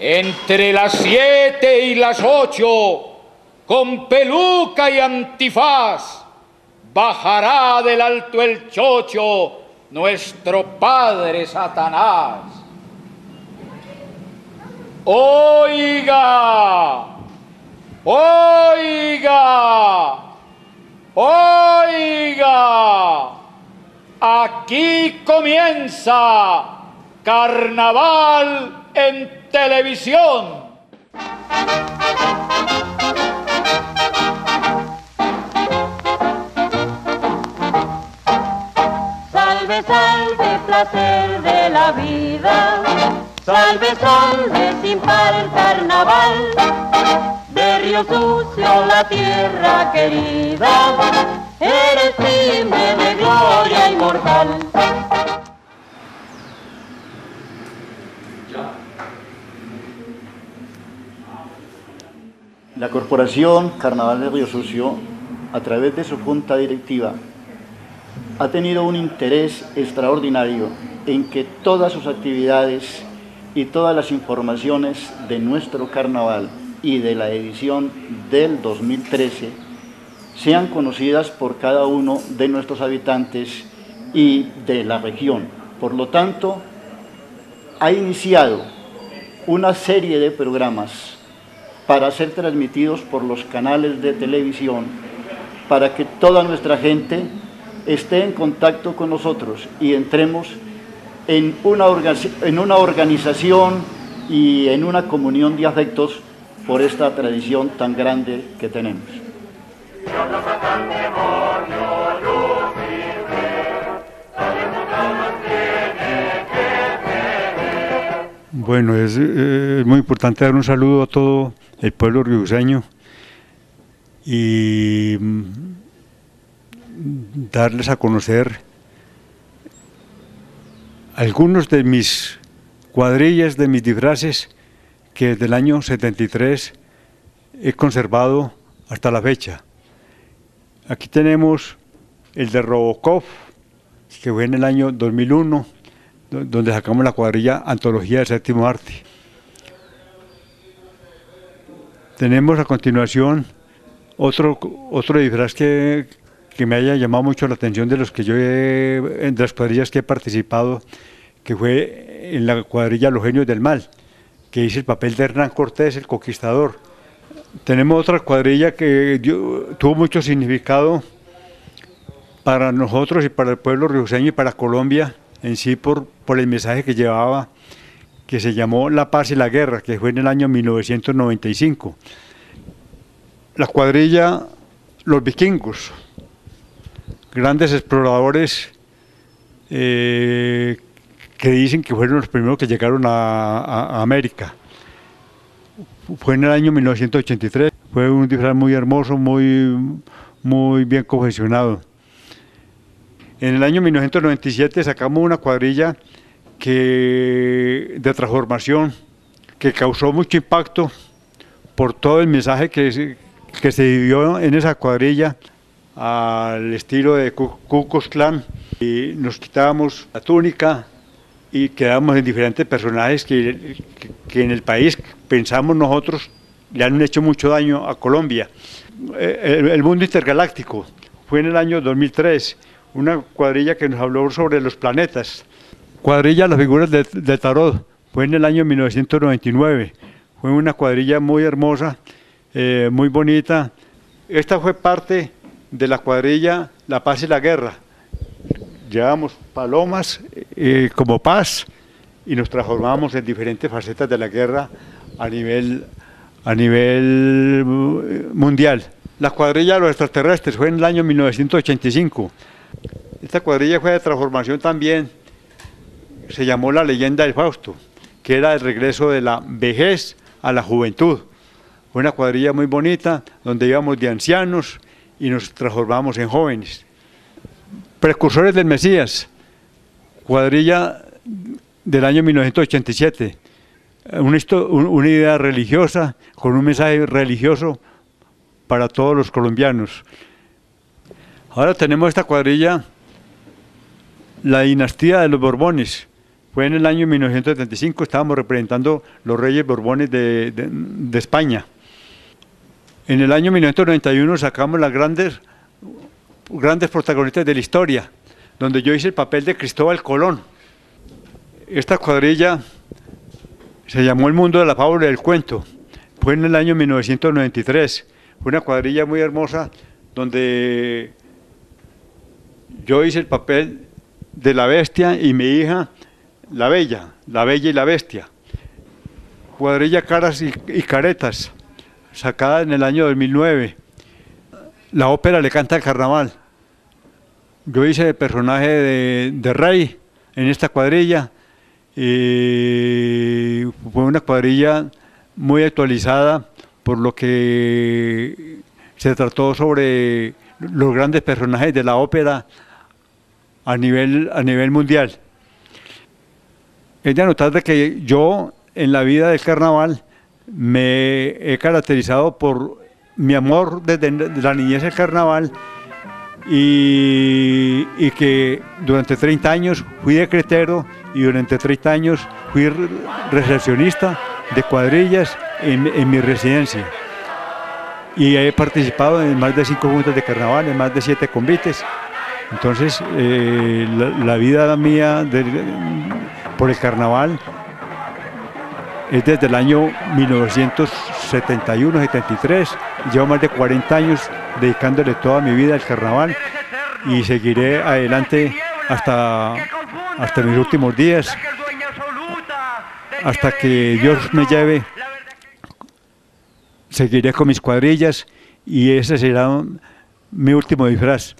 entre las siete y las ocho, con peluca y antifaz, bajará del alto el chocho nuestro Padre Satanás. Oiga, oiga, oiga, aquí comienza Carnaval en televisión. Salve, salve, placer de la vida. Salve, salve, sin par carnaval. De río sucio la tierra querida. Eres cime de gloria inmortal. La Corporación Carnaval de Río Sucio, a través de su junta directiva, ha tenido un interés extraordinario en que todas sus actividades y todas las informaciones de nuestro carnaval y de la edición del 2013 sean conocidas por cada uno de nuestros habitantes y de la región. Por lo tanto, ha iniciado una serie de programas para ser transmitidos por los canales de televisión, para que toda nuestra gente esté en contacto con nosotros y entremos en una, en una organización y en una comunión de afectos por esta tradición tan grande que tenemos. Bueno, es, eh, muy importante dar un saludo a todo el pueblo riuseño y mm, darles a conocer algunos de mis cuadrillas, de mis disfraces que desde el año 73 he conservado hasta la fecha. Aquí tenemos el de Robocop, que fue en el año 2001, donde sacamos la cuadrilla Antología del Séptimo Arte. Tenemos a continuación otro, otro disfraz que, que me haya llamado mucho la atención de los que yo he, de las cuadrillas que he participado, que fue en la cuadrilla Los Genios del Mal, que hice el papel de Hernán Cortés, el conquistador. Tenemos otra cuadrilla que tuvo mucho significado para nosotros y para el pueblo rioseño y para Colombia en sí por, por el mensaje que llevaba, que se llamó La paz y la guerra, que fue en el año 1995. La cuadrilla Los Vikingos, grandes exploradores eh, que dicen que fueron los primeros que llegaron a, América. Fue en el año 1983, fue un disfraz muy hermoso, muy, muy bien confeccionado. En el año 1997 sacamos una cuadrilla que, de transformación que causó mucho impacto por todo el mensaje que, que se vivió en esa cuadrilla al estilo de Cucos Clan y nos quitábamos la túnica y quedábamos en diferentes personajes que, que, en el país pensamos nosotros le han hecho mucho daño a Colombia. Eh, el, mundo intergaláctico fue en el año 2003, una cuadrilla que nos habló sobre los planetas. Cuadrilla Las figuras de, tarot fue en el año 1999. Fue una cuadrilla muy hermosa, eh, muy bonita. Esta fue parte de la cuadrilla La Paz y la Guerra. Llevamos palomas eh, como paz y nos transformamos en diferentes facetas de la guerra a nivel, a nivel eh, mundial. La cuadrilla los extraterrestres fue en el año 1985. Esta cuadrilla fue de transformación también, se llamó la leyenda del Fausto, que era el regreso de la vejez a la juventud. Fue una cuadrilla muy bonita, donde íbamos de ancianos, y nos transformamos en jóvenes. Precursores del Mesías, cuadrilla del año 1987, una, una idea religiosa con un mensaje religioso para todos los colombianos. Ahora tenemos esta cuadrilla, la dinastía de los Borbones, Fue en el año 1975, estábamos representando los Reyes Borbones de, España. En el año 1991 sacamos las grandes, grandes protagonistas de la historia, donde yo hice el papel de Cristóbal Colón. Esta cuadrilla se llamó El Mundo de la Fábula del Cuento. Fue en el año 1993. Fue una cuadrilla muy hermosa donde yo hice el papel de la bestia y mi hija la bella, la bella y la bestia. Cuadrilla Caras y, Caretas, sacada en el año 2009. La ópera le canta al carnaval. Yo hice el personaje de, Rey en esta cuadrilla fue una cuadrilla muy actualizada por lo que se trató sobre los grandes personajes de la ópera a nivel, a nivel mundial. Es de notar de que yo en la vida del carnaval me he caracterizado por mi amor desde la niñez del carnaval y, que durante 30 años fui decretero y durante 30 años fui re- recepcionista de cuadrillas en, en mi residencia. Y he participado en más de cinco juntas de carnaval, en más de siete convites. Entonces, eh, la, vida mía por el carnaval es desde el año 1971-73. Llevo más de 40 años dedicándole toda mi vida al carnaval y seguiré adelante hasta, hasta mis últimos días, hasta que Dios me lleve. Seguiré con mis cuadrillas y ese será mi último disfraz.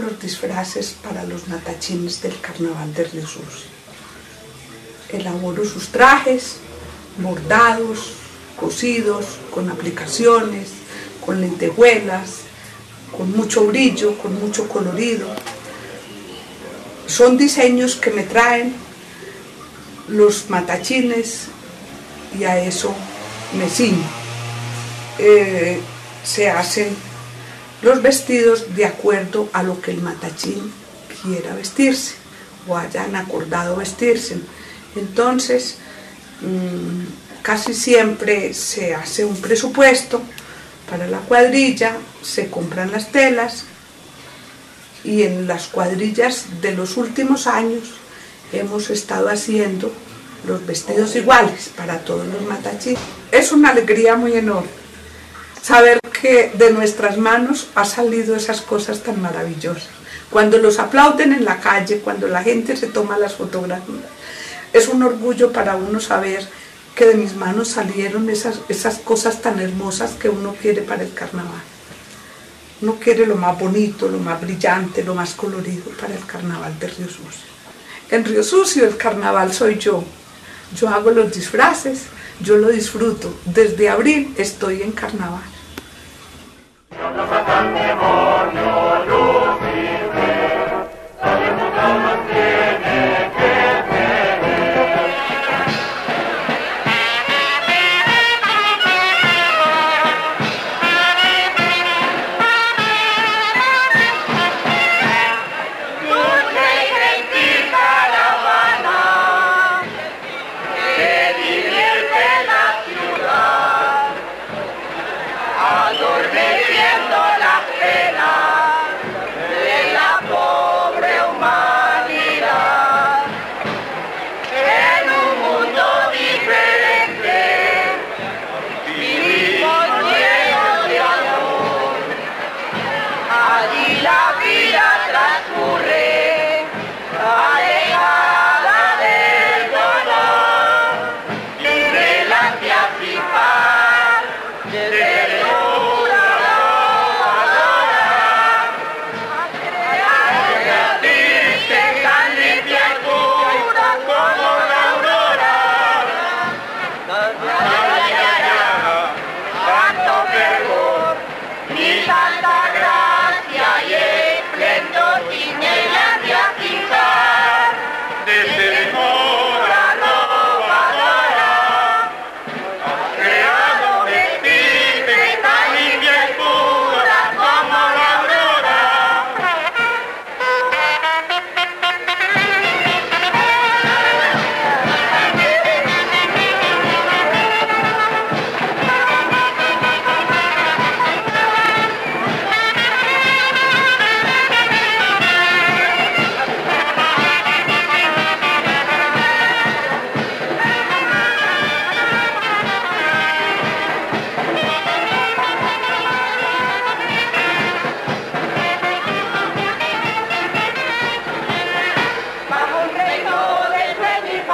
Los disfraces para los matachines del carnaval de Río. Elaboro sus trajes, bordados, cosidos, con aplicaciones, con lentejuelas, con mucho brillo, con mucho colorido. Son diseños que me traen los matachines y a eso me ciño. Eh, se hacen los vestidos de acuerdo a lo que el matachín quiera vestirse o hayan acordado vestirse. Entonces, mm, casi siempre se hace un presupuesto para la cuadrilla, se compran las telas y en las cuadrillas de los últimos años hemos estado haciendo los vestidos iguales para todos los matachines. Es una alegría muy enorme saber que de nuestras manos ha salido esas cosas tan maravillosas. Cuando los aplauden en la calle, cuando la gente se toma las fotografías, es un orgullo para uno saber que de mis manos salieron esas, esas cosas tan hermosas que uno quiere para el carnaval. Uno quiere lo más bonito, lo más brillante, lo más colorido para el carnaval de Río Sucio. En Río Sucio el carnaval soy yo. Yo hago los disfraces, yo lo disfruto. Desde abril estoy en carnaval.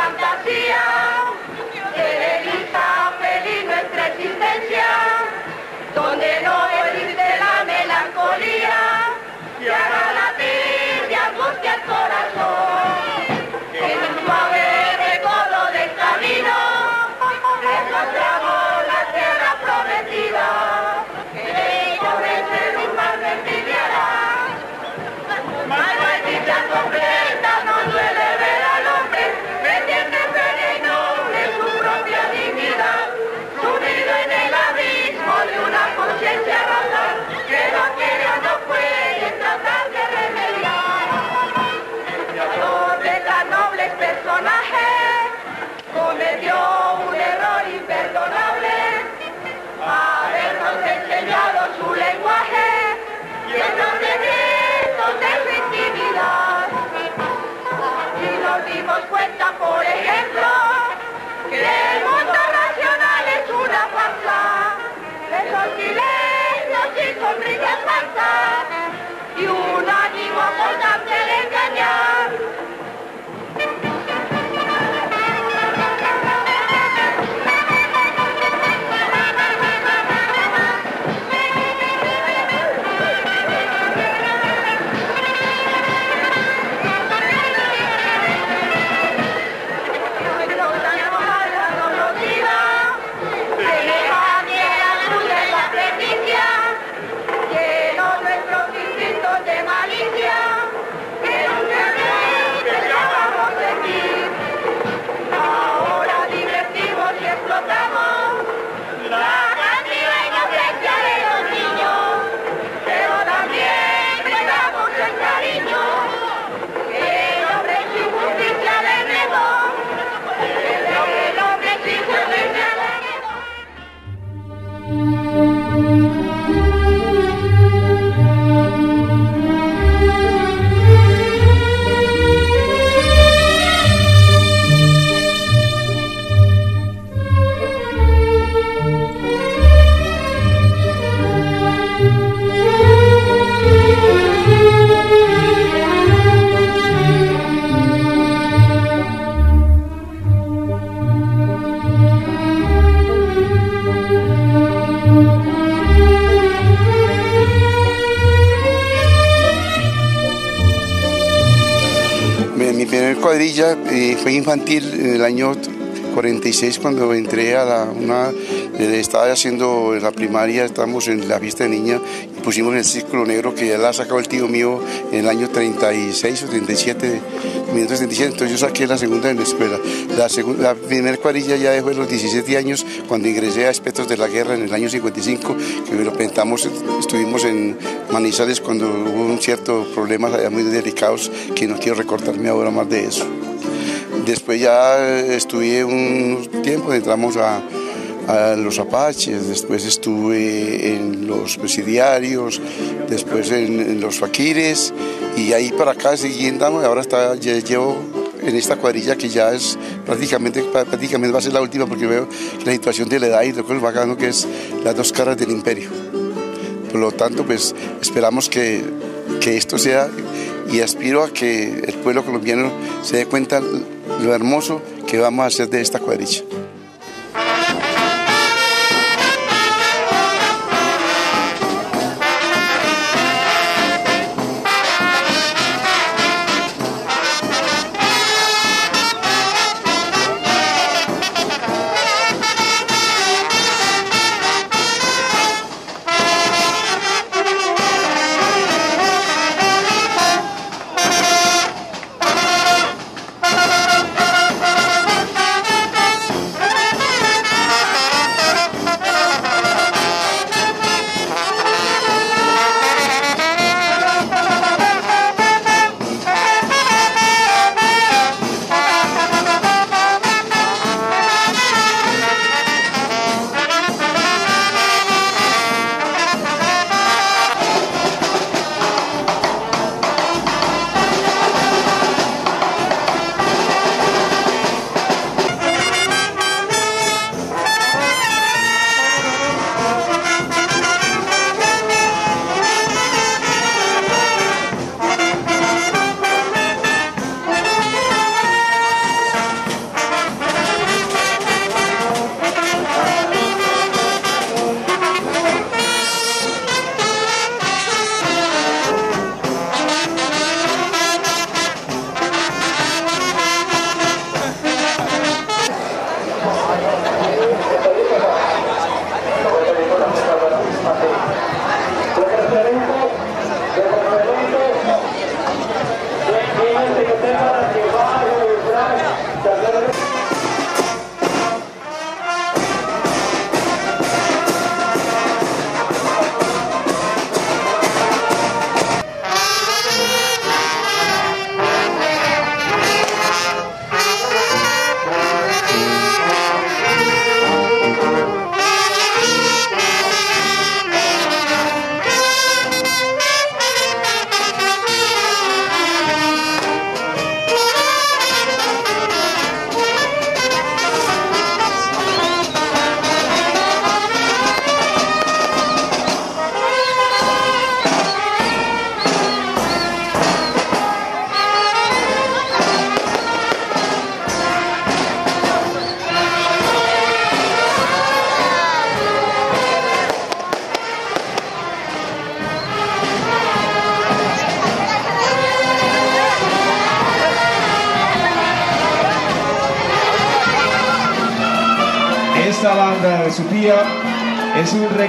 fantasía. Lenguaje lleno de gritos de su intimidad. Y nos dimos cuenta, por ejemplo, que el mundo racional es una farsa, esos silencios y sonrisas falsas, infantil en el año 46 cuando entré a la, una, eh, estaba haciendo la primaria, estábamos en la fiesta de niña y pusimos el círculo negro que ya la ha sacado el tío mío en el año 36 o 37, 1937, entonces yo saqué la segunda en la escuela. La, segun- la primera cuadrilla ya dejó los 17 años cuando ingresé a Espectros de la Guerra en el año 55, que lo presentamos, estuvimos en Manizales cuando hubo un cierto problemas allá muy delicados que no quiero recortarme ahora más de eso. Después ya estuve un tiempo, entramos a, los Apaches, después estuve en los presidiarios, después en, los Faquires y ahí para acá siguiendo, ahora está, llevo en esta cuadrilla que ya es prácticamente, prácticamente va a ser la última porque veo la situación de la edad y lo que es bacano que es las dos caras del imperio. Por lo tanto, pues esperamos que, que esto sea y aspiro a que el pueblo colombiano se dé cuenta lo hermoso que vamos a hacer de esta cuadrilla.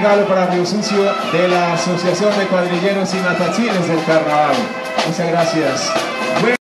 Regalo para Río Sucio de la Asociación de Cuadrilleros y Matachines del Carnaval. Muchas gracias.